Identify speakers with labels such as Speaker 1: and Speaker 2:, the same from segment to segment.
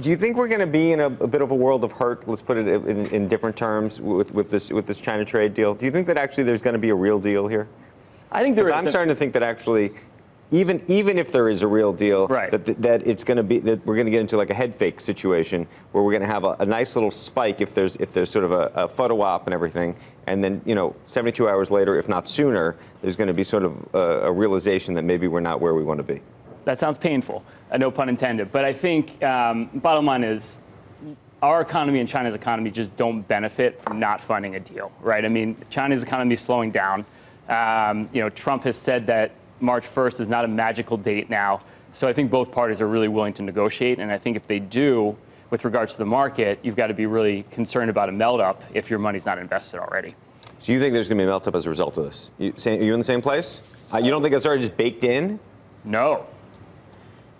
Speaker 1: Do you think we're going to be in a, a, bit of a world of hurt? Let's put it in, in, different terms with, with this with this China trade deal. Do you think that actually there's going to be a real deal here?
Speaker 2: I think there is.
Speaker 1: I'm starting to think that actually even even if there is a real deal,
Speaker 2: right.
Speaker 1: that that it's going to be that we're going to get into like a head fake situation where we're going to have a, a, nice little spike if there's if there's sort of a, a, photo op and everything, and then you know 72 hours later, if not sooner, there's going to be sort of a, a, realization that maybe we're not where we want to be.
Speaker 2: That sounds painful, uh, no pun intended. But I think um, bottom line is our economy and China's economy just don't benefit from not funding a deal, right? I mean, China's economy is slowing down. Um, you know, Trump has said that March 1st is not a magical date now. So I think both parties are really willing to negotiate. And I think if they do, with regards to the market, you've got to be really concerned about a melt up if your money's not invested already.
Speaker 1: So you think there's going to be a melt up as a result of this? You, are you in the same place? Uh, you don't think it's already just baked in?
Speaker 2: No.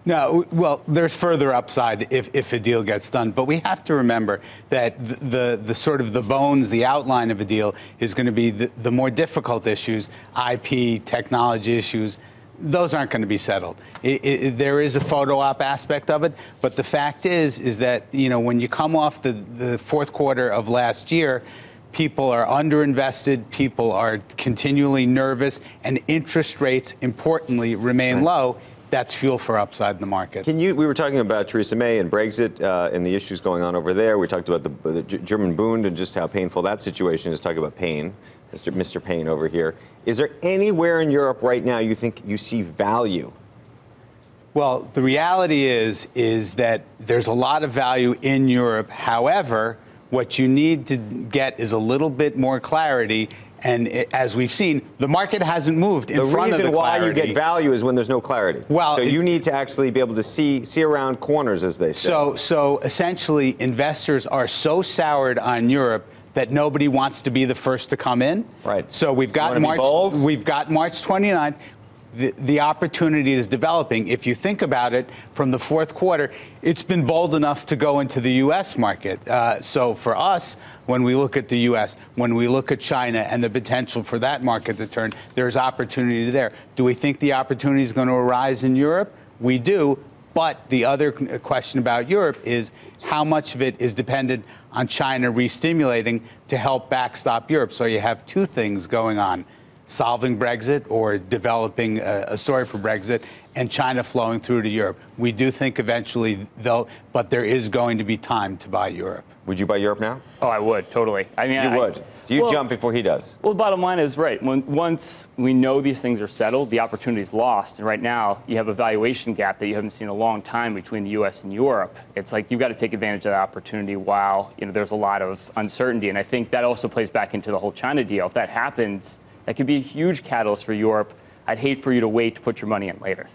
Speaker 3: No, well, there's further upside if, if a deal gets done, but we have to remember that the, the, the sort of the bones, the outline of a deal is going to be the, the more difficult issues, IP, technology issues. Those aren't going to be settled. It, it, there is a photo op aspect of it, but the fact is, is that you know when you come off the, the fourth quarter of last year, people are underinvested, people are continually nervous, and interest rates, importantly, remain right. low that's fuel for upside in the market.
Speaker 1: Can you? We were talking about Theresa May and Brexit uh, and the issues going on over there. We talked about the, the German Bund and just how painful that situation is. Talking about pain, Mr. Mr. Payne over here. Is there anywhere in Europe right now you think you see value?
Speaker 3: Well, the reality is is that there's a lot of value in Europe. However, what you need to get is a little bit more clarity and it, as we've seen, the market hasn't moved in
Speaker 1: the
Speaker 3: front of the
Speaker 1: reason why you get value is when there's no clarity.
Speaker 3: Well,
Speaker 1: so you need to actually be able to see see around corners, as they say.
Speaker 3: So, so essentially, investors are so soured on Europe that nobody wants to be the first to come in.
Speaker 1: Right.
Speaker 3: So we've
Speaker 1: so
Speaker 3: got March. We've got March 29th the, the opportunity is developing. If you think about it, from the fourth quarter, it's been bold enough to go into the U.S. market. Uh, so for us, when we look at the U.S., when we look at China and the potential for that market to turn, there's opportunity there. Do we think the opportunity is going to arise in Europe? We do. But the other question about Europe is how much of it is dependent on China re-stimulating to help backstop Europe. So you have two things going on solving Brexit or developing a, a, story for Brexit and China flowing through to Europe. We do think eventually they'll, but there is going to be time to buy Europe.
Speaker 1: Would you buy Europe now?
Speaker 2: Oh, I would, totally. I mean,
Speaker 1: you
Speaker 2: I,
Speaker 1: would. So you well, jump before he does.
Speaker 2: Well, the bottom line is right. When, once we know these things are settled, the opportunity is lost. And right now, you have a valuation gap that you haven't seen in a long time between the U.S. and Europe. It's like you've got to take advantage of that opportunity while you know there's a lot of uncertainty. And I think that also plays back into the whole China deal. If that happens, that could be a huge catalyst for Europe. I'd hate for you to wait to put your money in later.